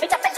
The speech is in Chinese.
Phải.